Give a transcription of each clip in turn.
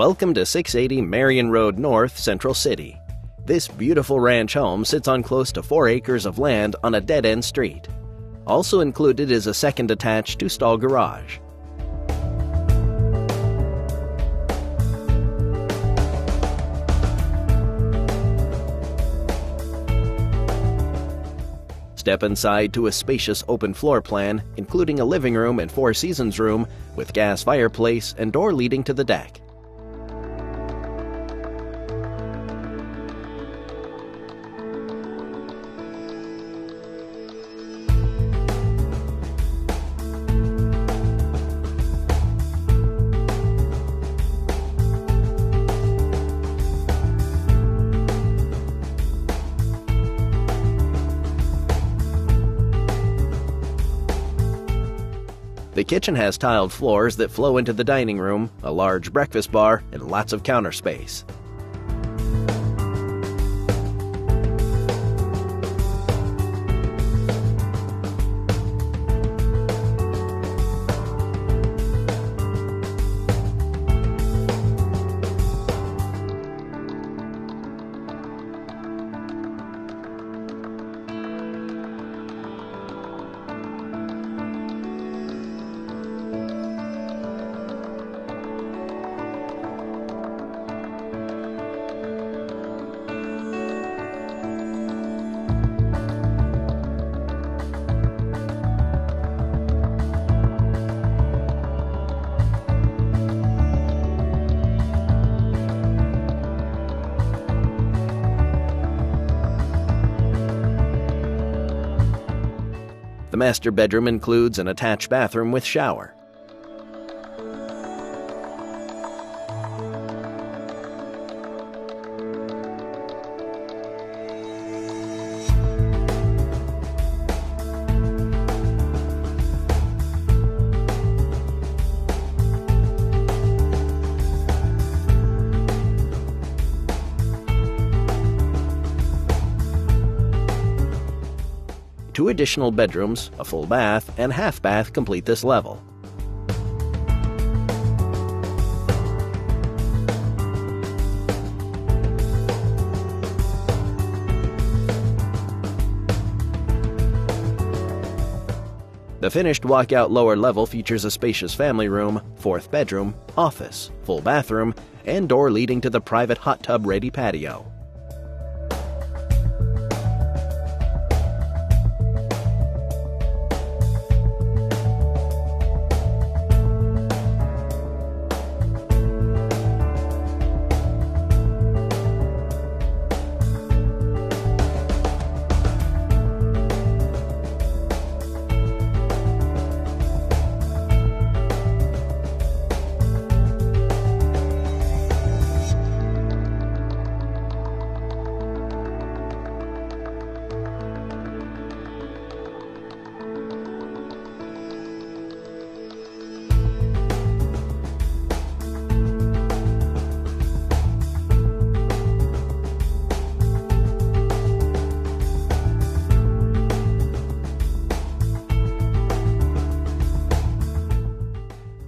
Welcome to 680 Marion Road North, Central City. This beautiful ranch home sits on close to 4 acres of land on a dead end street. Also included is a second attached two stall garage. Step inside to a spacious open floor plan, including a living room and four seasons room with gas fireplace and door leading to the deck. The kitchen has tiled floors that flow into the dining room, a large breakfast bar, and lots of counter space. The master bedroom includes an attached bathroom with shower. Two additional bedrooms, a full bath, and half bath complete this level. The finished walkout lower level features a spacious family room, fourth bedroom, office, full bathroom, and door leading to the private hot tub ready patio.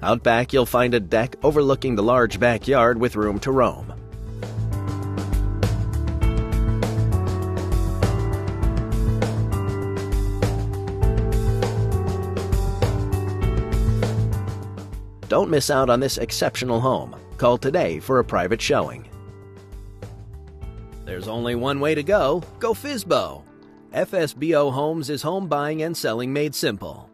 Out back, you'll find a deck overlooking the large backyard with room to roam. Don't miss out on this exceptional home. Call today for a private showing. There's only one way to go go FSBO. FSBO Homes is home buying and selling made simple.